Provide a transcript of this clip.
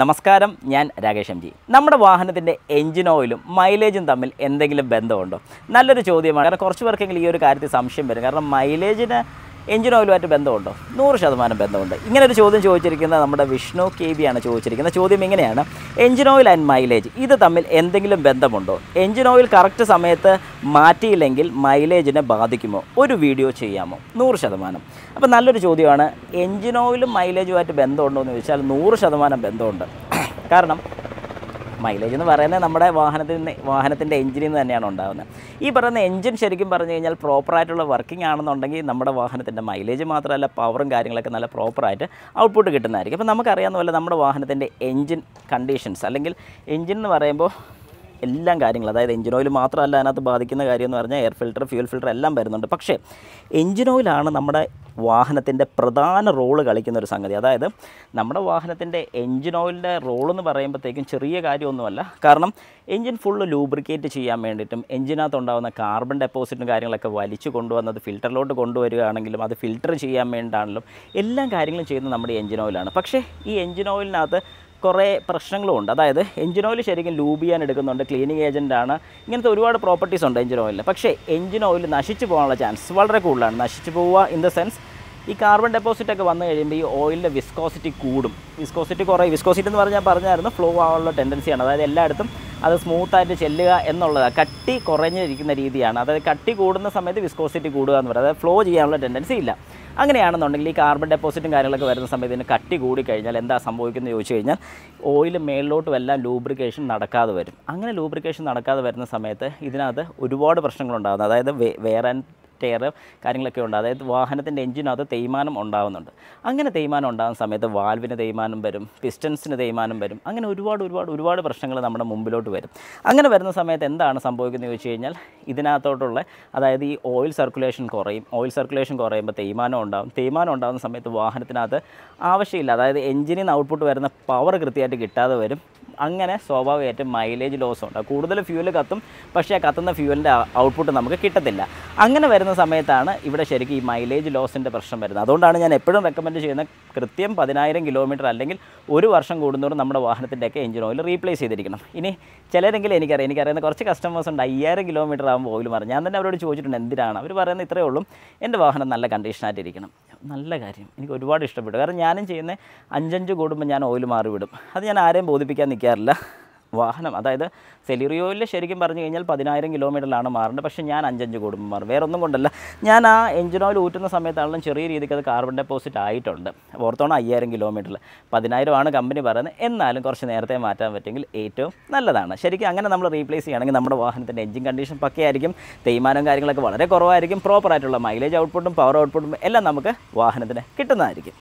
നമസ്കാരം ഞാൻ Rakesh M G. നമ്മുടെ വാഹനത്തിന്റെ എഞ്ചിൻ ഓയിലും മൈലേജും തമ്മിൽ എന്തെങ്കിലും ബന്ധമുണ്ടോ? നല്ലൊരു ചോദ്യമാണ്. കാരണം കുറച്ച് പേർക്കെങ്കിലും ഈ ഒരു കാര്യത്തിൽ സംശയം വരും. കാരണം മൈലേജിന് എഞ്ചിൻ ഓയിലുമായിട്ട് ബന്ധമുണ്ടോ? നൂറ് ശതമാനം ബന്ധമുണ്ട്. ഇങ്ങനെ ഒരു ചോദ്യം ചോദിച്ചിരിക്കുന്നത് നമ്മുടെ വിഷ്ണു കെ ബി ആണ് ചോദിച്ചിരിക്കുന്നത്. ചോദ്യം ഇങ്ങനെയാണ്. എഞ്ചിൻ ഓയിൽ ആൻഡ് മൈലേജ് ഇത് തമ്മിൽ എന്തെങ്കിലും ബന്ധമുണ്ടോ? എഞ്ചിൻ ഓയിൽ കറക്റ്റ് സമയത്ത് മാറ്റിയില്ലെങ്കിൽ മൈലേജിനെ ബാധിക്കുമോ? ഒരു വീഡിയോ ചെയ്യാമോ? നൂറ് ശതമാനം. അപ്പോൾ നല്ലൊരു ചോദ്യമാണ് എഞ്ചിൻ ഓയിലും മൈലേജുമായിട്ട് ബന്ധമുണ്ടോ എന്ന് ചോദിച്ചാൽ നൂറ് ശതമാനം ബന്ധമുണ്ട്. കാരണം മൈലേജ് എന്ന് പറയുന്നത് നമ്മുടെ വാഹനത്തിന് വാഹനത്തിന്റെ എഞ്ചിനിൽ നിന്ന് തന്നെയാണ് ഉണ്ടാകുന്നത് ഈ പറയുന്ന എഞ്ചിൻ ശരിക്കും പറഞ്ഞു കഴിഞ്ഞാൽ പ്രോപ്പറായിട്ടുള്ള വർക്കിംഗ് ആണെന്നുണ്ടെങ്കിൽ നമ്മുടെ വാഹനത്തിന്റെ മൈലേജ് മാത്രമല്ല പവറും കാര്യങ്ങളൊക്കെ നല്ല പ്രോപ്പറായിട്ട് ഔട്ട്പുട്ട് കിട്ടുന്നതായിരിക്കും. അപ്പോൾ നമുക്കറിയാവുന്ന പോലെ നമ്മുടെ വാഹനത്തിന്റെ എഞ്ചിൻ കണ്ടീഷൻസ് അല്ലെങ്കിൽ എഞ്ചിൻ എന്ന് പറയുമ്പോൾ എല്ലാം കാര്യങ്ങൾ അതായത് എഞ്ചിൻ ഓയിൽ മാത്രമല്ല അതിനകത്ത് ബാധിക്കുന്ന കാര്യം എന്ന് പറഞ്ഞാൽ എയർ ഫിൽറ്റർ ഫ്യൂൽ ഫിൽറ്റർ എല്ലാം വരുന്നുണ്ട്. പക്ഷേ എഞ്ചിൻ ഓയിലാണ് നമ്മുടെ വാഹനത്തിന്റെ പ്രധാന റോൾ കളിക്കുന്ന ഒരു സംഗതി. അതായത് നമ്മുടെ വാഹനത്തിന്റെ എൻജിൻ ഓയിലിന്റെ റോൾ എന്ന് പറയുമ്പോഴത്തേക്കും ചെറിയ കാര്യമൊന്നുമല്ല. കാരണം എൻജിൻ ഫുള്ള് ലൂബ്രിക്കേറ്റ് ചെയ്യാൻ വേണ്ടിയിട്ടും എൻജിനകത്തുണ്ടാകുന്ന കാർബൺ ഡെപ്പോസിറ്റും കാര്യങ്ങളൊക്കെ വലിച്ചു കൊണ്ടുവന്നത് ഫിൽറ്ററിലോട്ട് കൊണ്ടുവരികയാണെങ്കിലും അത് ഫിൽറ്റർ ചെയ്യാൻ വേണ്ടിയിട്ടാണെങ്കിലും എല്ലാം കാര്യങ്ങളും ചെയ്യുന്നത് നമ്മുടെ എൻജിൻ ഓയിലാണ്. പക്ഷേ ഈ എൻജിൻ ഓയിലിനകത്ത് കുറേ പ്രശ്നങ്ങളുമുണ്ട് അതായത് എഞ്ചിൻ ഓയിൽ ശരിക്കും ലൂബ് ചെയ്യാൻ എടുക്കുന്നുണ്ട് ക്ലീനിങ് ഏജന്റാണ് ഇങ്ങനത്തെ ഒരുപാട് പ്രോപ്പർട്ടീസ് ഉണ്ട് എഞ്ചിൻ ഓയിലിൽ പക്ഷേ എഞ്ചിൻ ഓയിൽ നശിച്ചു പോകാനുള്ള ചാൻസ് വളരെ കൂടുതലാണ്. നശിച്ചു പോവുക ഇൻ ദ സെൻസ് ഈ കാർബൺ ഡെപ്പോസിറ്റ് ഒക്കെ വന്നു കഴിയുമ്പോൾ ഈ ഓയിലിന്റെ വിസ്കോസിറ്റി കൂടും. വിസ്കോസിറ്റി കുറയും വിസ്കോസിറ്റി എന്ന് പറഞ്ഞാൽ പറഞ്ഞായിരുന്നു ഫ്ലോ ആവാനുള്ള ടെൻഡൻസിയാണ് അതായത് എല്ലായിടത്തും അത് സ്മൂത്തായിട്ട് ചെല്ലുക എന്നുള്ളതാണ് കട്ടി കുറഞ്ഞിരിക്കുന്ന രീതിയാണ്. അതായത് കട്ടി കൂടുന്ന സമയത്ത് വിസ്കോസിറ്റി കൂടുക എന്ന് പറയുന്നത് അതായത് ഫ്ലോ ചെയ്യാനുള്ള ടെൻഡൻസി ഇല്ല. അങ്ങനെയാണെന്നുണ്ടെങ്കിൽ ഈ കാർബൺ ഡെപ്പോസിറ്റും കാര്യങ്ങളൊക്കെ വരുന്ന സമയത്ത് ഇതിന് കട്ടി കൂടി കഴിഞ്ഞാൽ എന്താ സംഭവിക്കുന്നത് ചോദിച്ചു കഴിഞ്ഞാൽ ഓയിൽ മേളിലോട്ടും എല്ലാം ലൂബ്രിക്കേഷൻ നടക്കാതെ വരും. അങ്ങനെ ലൂബ്രിക്കേഷൻ നടക്കാതെ വരുന്ന സമയത്ത് ഇതിനകത്ത് ഒരുപാട് പ്രശ്നങ്ങളുണ്ടാകുന്നത് അതായത് വേറെ ടയർ കാര്യങ്ങളൊക്കെ ഉണ്ട്. അതായത് വാഹനത്തിന്റെ എഞ്ചിനകത്ത് തേയ്മാനം ഉണ്ടാകുന്നുണ്ട് അങ്ങനെ തേയ്മാനം ഉണ്ടാകുന്ന സമയത്ത് വാൽവിന് തേയ്മാനം വരും പിസ്റ്റൻസിന് തേയ്മാനം വരും. അങ്ങനെ ഒരുപാട് ഒരുപാട് ഒരുപാട് പ്രശ്നങ്ങൾ നമ്മുടെ മുമ്പിലോട്ട് വരും. അങ്ങനെ വരുന്ന സമയത്ത് എന്താണ് സംഭവിക്കുന്നത് ചോദിച്ചു കഴിഞ്ഞാൽ ഇതിനകത്തോട്ടുള്ള അതായത് ഈ ഓയിൽ സർക്കുലേഷൻ കുറയും. ഓയിൽ സർക്കുലേഷൻ കുറയുമ്പോൾ തേയ്മാനം ഉണ്ടാകും തേയ്മാനം ഉണ്ടാകുന്ന സമയത്ത് വാഹനത്തിനകത്ത് ആവശ്യമില്ല. അതായത് എഞ്ചിനിൽ നിന്ന് ഔട്ട്പുട്ട് വരുന്ന പവർ കൃത്യമായിട്ട് കിട്ടാതെ വരും. അങ്ങനെ സ്വാഭാവികമായിട്ടും മൈലേജ് ലോസ് ഉണ്ട്. കൂടുതൽ ഫ്യൂവൽ കത്തും പക്ഷേ കത്തുന്ന ഫ്യൂവലിന്റെ ഔട്ട്പുട്ട് നമുക്ക് കിട്ടത്തില്ല. അങ്ങനെ വരുന്ന സമയത്താണ് ഇവിടെ ശരിക്കും ഈ മൈലേജ് ലോസിന്റെ പ്രശ്നം വരുന്നത്. അതുകൊണ്ടാണ് ഞാൻ എപ്പോഴും റെക്കമെൻഡ് ചെയ്യുന്ന കൃത്യം പതിനായിരം കിലോമീറ്റർ അല്ലെങ്കിൽ ഒരു വർഷം കൂടുന്നതോറും നമ്മുടെ വാഹനത്തിന്റെയൊക്കെ എഞ്ചിൻ ഓയിൽ റീപ്ലേസ് ചെയ്തിരിക്കണം. ഇനി ചിലരെങ്കിലും എനിക്കറിയാം എനിക്കറിയുന്ന കുറച്ച് കസ്റ്റമേഴ്സ് ഉണ്ട് അയ്യായിരം കിലോമീറ്റർ ആകുമ്പോൾ ഓയിൽ മാറും ഞാൻ തന്നെ അവരോട് ചോദിച്ചിട്ടുണ്ട് എന്തിനാണ്? അവർ പറയുന്നത് ഇത്രയേ ഉള്ളൂ എന്റെ വാഹനം നല്ല കണ്ടീഷനായിട്ടിരിക്കണം നല്ല കാര്യം. എനിക്ക് ഒരുപാട് ഇഷ്ടപ്പെട്ടു. കാരണം ഞാനും ചെയ്യുന്ന അഞ്ചഞ്ച് കൂടുമ്പോൾ ഞാൻ ഓയിൽ മാറി വിടും അത് ഞാൻ ആരെയും ബോധിപ്പിക്കാൻ നിൽക്കാറില്ല. വാഹനം. അതായത് സെലിറിയോയിൽ ശരിക്കും പറഞ്ഞു കഴിഞ്ഞാൽ പതിനായിരം കിലോമീറ്ററിലാണ് മാറേണ്ടത്. പക്ഷേ ഞാൻ അഞ്ചഞ്ച് കൂടുമ്പോൾ മാറും. വേറെ ഒന്നും കൊണ്ടല്ല. ഞാൻ ആ എഞ്ചിൻ ഓയിൽ ഊറ്റുന്ന സമയത്താണെങ്കിലും ചെറിയ രീതിക്ക് അത് കാർബൺ ഡെപ്പോസിറ്റ് ആയിട്ടുണ്ട്. ഓർത്തോണം അയ്യായിരം കിലോമീറ്ററിൽ പതിനായിരമാണ് കമ്പനി പറയുന്നത്. എന്നാലും കുറച്ച് നേരത്തെ മാറ്റാൻ പറ്റുമെങ്കിൽ ഏറ്റവും നല്ലതാണ്. ശരിക്കും അങ്ങനെ നമ്മൾ റീപ്ലേസ് ചെയ്യുകയാണെങ്കിൽ നമ്മുടെ വാഹനത്തിന്റെ എഞ്ചിൻ കണ്ടീഷൻ പക്കയായിരിക്കും തേയ്മാനവും കാര്യങ്ങളൊക്കെ വളരെ കുറവായിരിക്കും. പ്രോപ്പറായിട്ടുള്ള മൈലേജ് ഔട്ട്പുട്ടും പവർ ഔട്ട്പുട്ടും എല്ലാം നമുക്ക് വാഹനത്തിന് കിട്ടുന്നതായിരിക്കും.